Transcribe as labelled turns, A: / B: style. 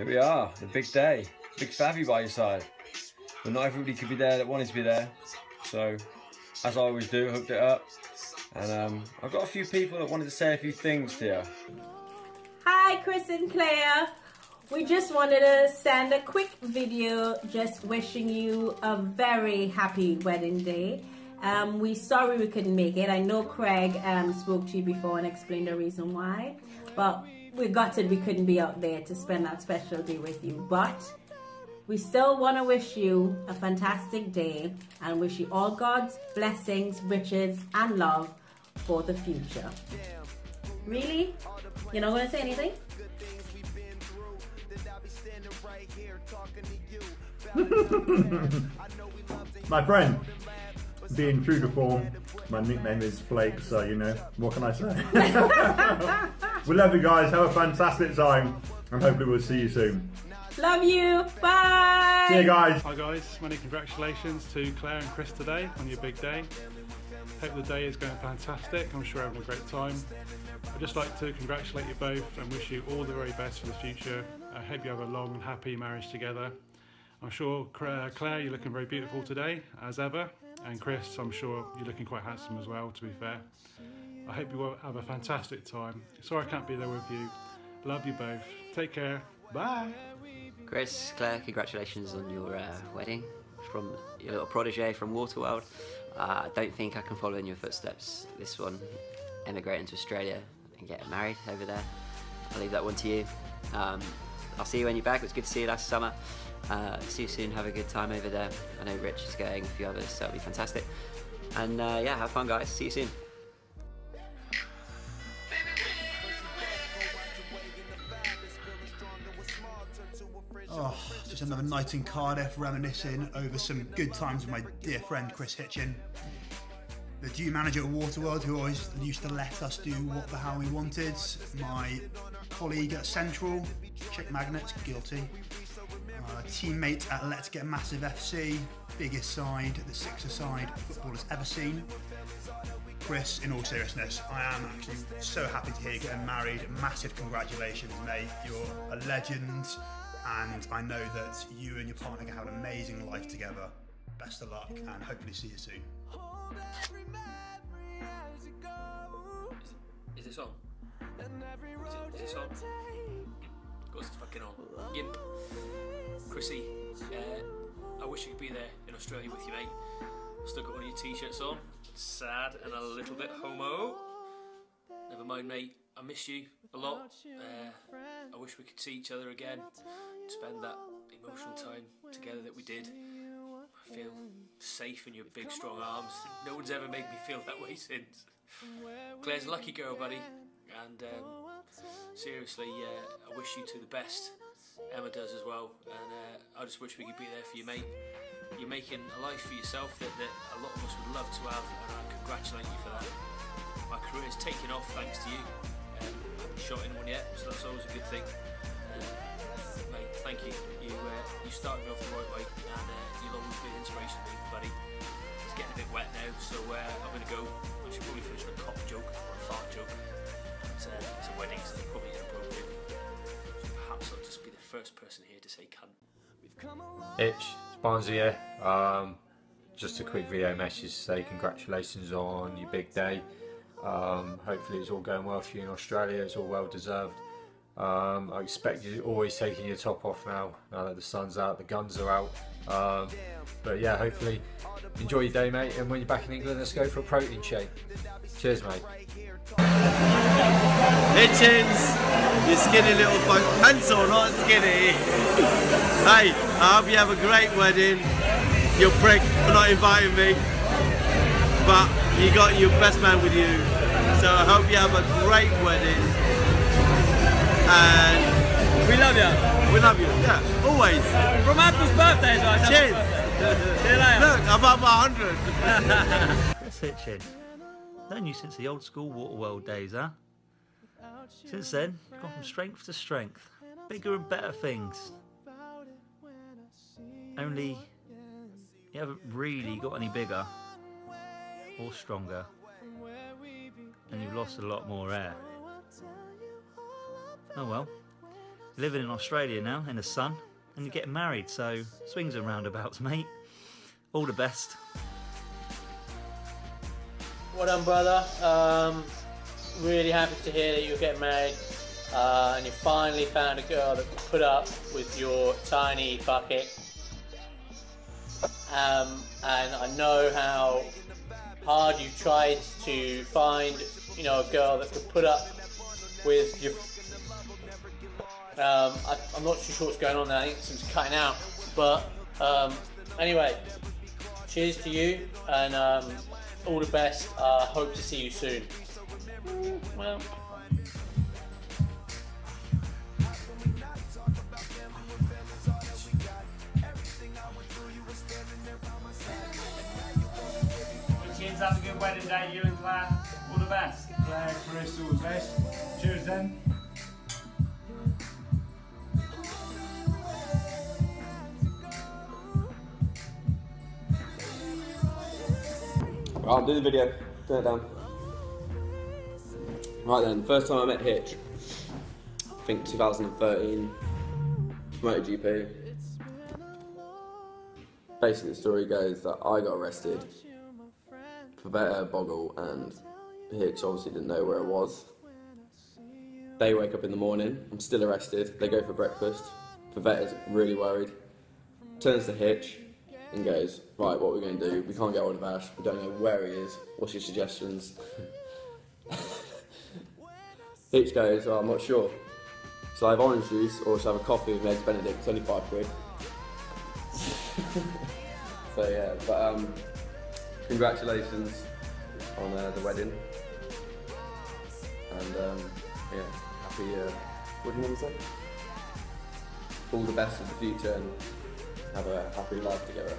A: Here we are, the big day. Big Favy by your side. But not everybody could be there that wanted to be there. So, as I always do, hooked it up. And um, I've got a few people that wanted to say a few things to you.
B: Hi, Chris and Claire. We just wanted to send a quick video just wishing you a very happy wedding day. Um, we sorry we couldn't make it. I know Craig um, spoke to you before and explained the reason why, but we gutted we couldn't be out there to spend that special day with you. But we still want to wish you a fantastic day and wish you all God's blessings, riches, and love for the future. Really? You're not going to say anything?
C: My friend, being true to form, my nickname is Flake, so you know, what can I say? we love you guys, have a fantastic time, and hopefully we'll see you soon.
B: Love you. Bye.
C: See you guys.
D: Hi guys, many congratulations to Claire and Chris today on your big day. Hope the day is going fantastic. I'm sure you're having a great time. I'd just like to congratulate you both and wish you all the very best for the future. I hope you have a long and happy marriage together. I'm sure Claire, you're looking very beautiful today, as ever. And Chris, I'm sure you're looking quite handsome as well, to be fair. I hope you have a fantastic time. Sorry I can't be there with you. Love you both. Take care. Bye.
E: Chris, Claire, congratulations on your uh, wedding from your little protege from Waterworld. Uh, I don't think I can follow in your footsteps. This one, emigrating to Australia and getting married over there. I'll leave that one to you. Um, I'll see you when you're back. It was good to see you last summer. Uh, see you soon. Have a good time over there. I know Rich is going, a few others, so it'll be fantastic. And uh, yeah, have fun, guys. See you soon.
F: Oh, just another night in Cardiff reminiscing over some good times with my dear friend Chris Hitchin. The due manager at Waterworld who always used to let us do what the hell we wanted. My colleague at Central, Chick Magnets, guilty. Uh, teammate at Let's Get Massive FC, biggest side the Sixer side football has ever seen. Chris, in all seriousness, I am actually so happy to hear you getting married. Massive congratulations, mate. You're a legend and I know that you and your partner can have an amazing life together. Best of luck and hopefully see you soon.
G: Is, is this on? Is this on? Course fucking on. Yimp. Chrissy, uh, I wish you could be there in Australia with you, mate. Still got one of your t-shirts on. Sad and a little bit homo. Never mind, mate. I miss you a lot. Uh, I wish we could see each other again, spend that emotional time together that we did. I feel safe in your big, strong arms. No one's ever made me feel that way since. Claire's a lucky girl, buddy, and um, seriously, I wish you to the best. Emma does as well, and uh, I just wish we could be there for you, mate. You're making a life for yourself that, that a lot of us would love to have, and I congratulate you for that. My career is taking off thanks to you. Um, I haven't shot anyone yet, so that's always a good thing. Mate, thank you. You uh, you started off the right way, and uh, you'll always be an inspiration to me, buddy. It's getting a bit wet now, so uh, I'm going to go. I should probably finish with a cock joke or a fart joke. It's, uh, it's a wedding, so it's probably inappropriate. So perhaps I'll just be the first person here to say cunt.
H: Itch, Barnsley here. Um, just a quick video message to say congratulations on your big day. Um, hopefully it's all going well for you in Australia, it's all well deserved. Um, I expect you're always taking your top off now, now that the sun's out, the guns are out. Um, but yeah, hopefully enjoy your day mate and when you're back in England let's go for a protein shake. Cheers mate.
I: Hitchens, you skinny little fuck, not skinny. hey, I hope you have a great wedding. You're prick for not inviting me. But you got your best man with you. So I hope you have a great wedding. And
J: we love you.
I: We love you. Yeah, always.
J: From Apple's birthday, guys.
I: Cheers.
J: See you later.
I: Look, I'm up 100.
K: Chris Hitchin. Known you since the old school Waterworld days, huh? Since then, you've gone from strength to strength. Bigger and better things. Only you haven't really got any bigger or stronger. And you've lost a lot more air. Oh well. living in Australia now in the sun, and you're getting married. So swings and roundabouts, mate. All the best.
L: Well done, brother. Um, really happy to hear that you're getting married uh, and you finally found a girl that could put up with your tiny bucket. Um, and I know how hard you tried to find, you know, a girl that could put up with your. Um, I, am not too sure what's going on there. I think it's cutting out. But um, anyway, cheers to you and um, all the best. Uh, hope to see you soon. Well.
J: Kids, have a good wedding day, you and Claire. All the best.
M: Claire, Chris, all the best. Cheers then.
I: I'll do the video. Turn it down. Right then, first time I met Hitch, I think 2013, MotoGP. Basically, the story goes that I got arrested for better Boggle, and Hitch obviously didn't know where it was. They wake up in the morning, I'm still arrested. They go for breakfast. Favetta's really worried. Turns to Hitch and goes, Right, what are we going to do? We can't get hold of Ash. We don't know where he is. What's your suggestions? Hitch goes, oh, I'm not sure. So I have orange juice or shall I have a coffee with Eggs Benedict? It's only five quid. so yeah, but um, congratulations on uh, the wedding. And um, yeah, happy, uh, what do you want to say? All the best for the future and have a happy life together.